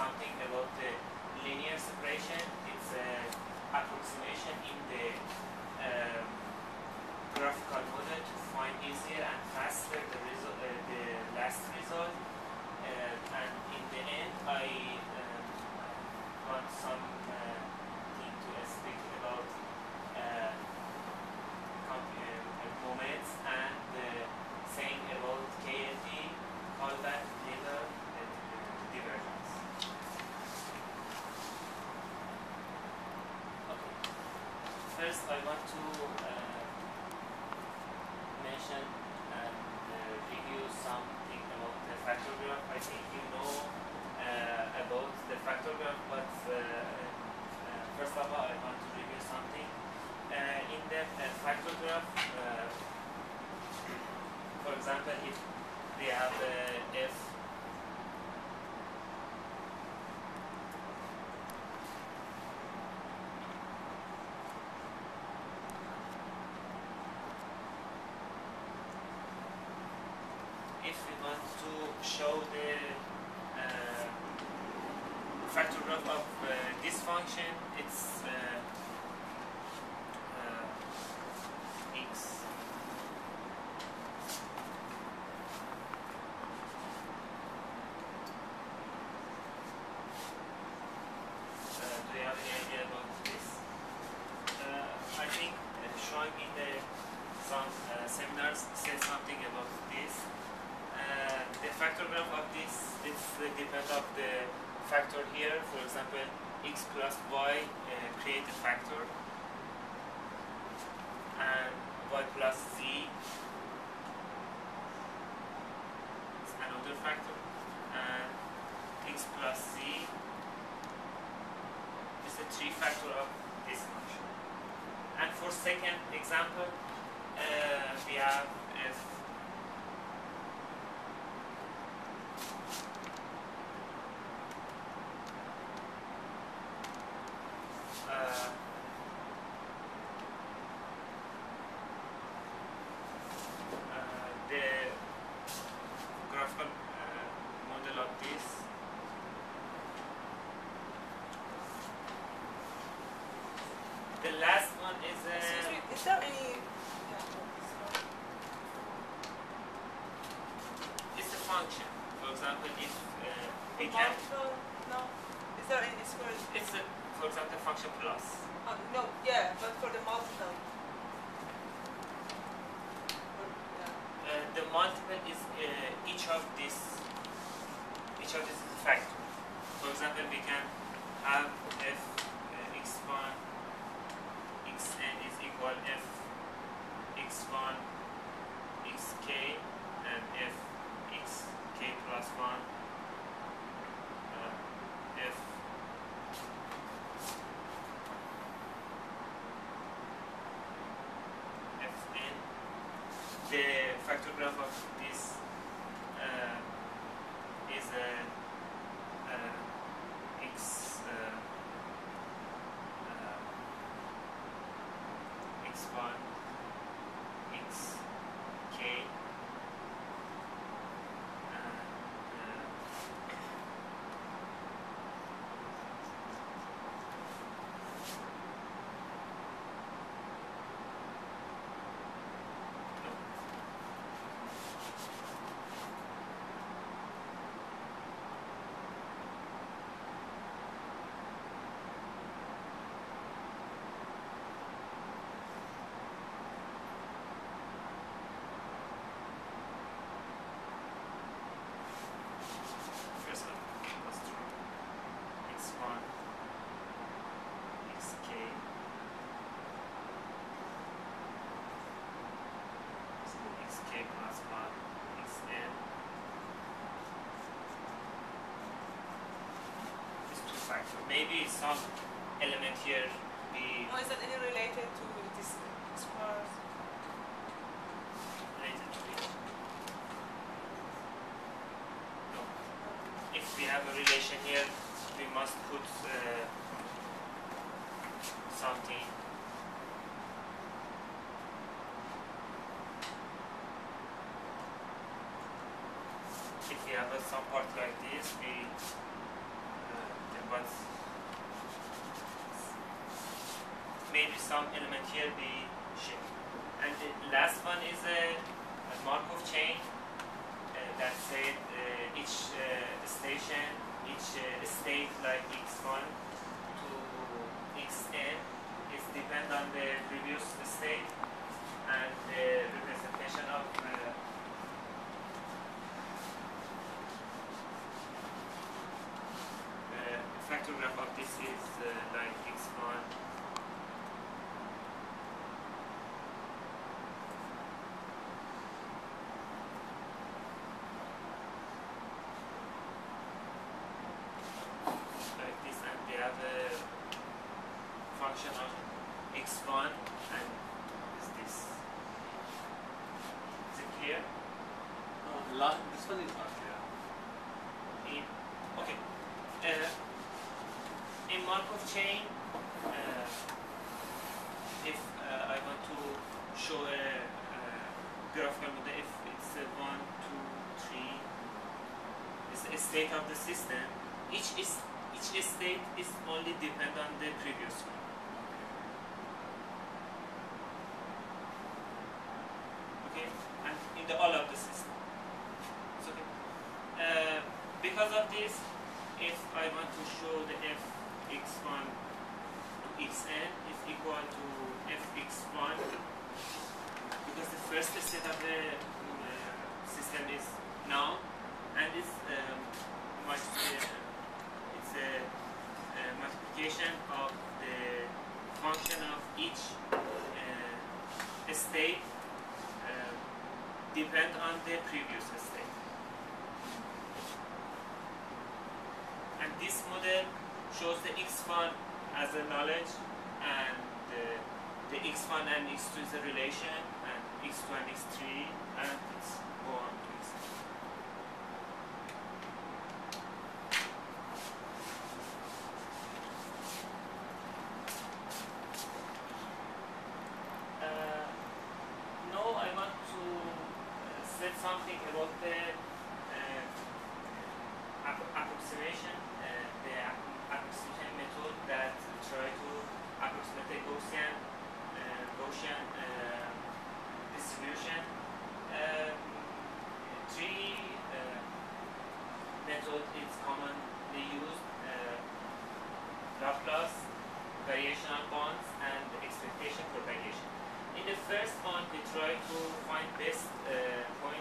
something about the linear separation. It's an approximation in the um, graphical model to find easier and faster the result, uh, the last result. Uh, and in the end, I um, want some uh, thing to speak about uh, com- uh, moments and uh, saying about KLD, Kullback, Leibler, and uh, divergence. Okay. First, I want to uh, mention and uh, review something about the factor graph. I think you know uh, about the factor graph, but uh, uh, first of all, I want to review something. Uh, in the factor graph, for example, if we have f if we want to show the uh, factor graph of uh, this function, it's uh, uh, x. Uh, do you have any idea about this? Uh, I think uh, showing in the some uh, seminars said something about this. Uh, the factor this is the depend of the factor here. For example, x plus y uh, create a factor, and y plus z is another factor, and x plus z is the three factor of this function. And for second example, uh, we have f uh, uh, the graphical uh, model of this the last one is Excuse uh, me, is there any? it's a function example if uh, we can? No. Is there any square? it's a for example function plus Uh, no, yeah, but for the multiple. Uh, the multiple is uh, each of this each of this is a factor. For example, we can have f uh, x1 xn is equal f x1 xk and f xk plus 1 uh, f fn the factor graph of this uh, is a uh, x uh, uh, x1 xk and uh, no, First one was true. X1, XK. So XK plus 1, XN. Two. Maybe some element here be Oh, is that any related to this square? related to it. No. If we have a relation here, we must put uh, something. If we have a, some part like this, we maybe some element here be shift. And the last one is a, a Markov chain uh, that said uh, each uh, station, each uh, state like x1 to xn is depend on the previous state and the representation of uh, uh, factor graph of this is uh, like x1 like this and they have a function of x1 and is this. Is it clear No, last, this one is not clear. in okay. Uh, in Markov chain uh, if uh, I want to show a, uh graphical model if it's a one two three it's a state of the system each is each state is only depend on the previous one okay and in the all of the system it's okay uh, because of this if I want to show the f x1 to xn is equal to f x1 because the first state of the uh, system is now and it's um, much, uh, it's a, a multiplication of the function of each uh, state uh, depend on the previous state this model shows the x1 as a knowledge and uh, the x1 and x2 is a relation and x2 and x3 and it's go on to x Uh, no, I want to uh, say something about the approximation, uh, the approximation method that try to approximate the Gaussian, uh, Gaussian uh, distribution. Um, three uh, method is commonly used: uh, Laplace, variational bonds, and expectation propagation. In the first one, we try to find best uh, point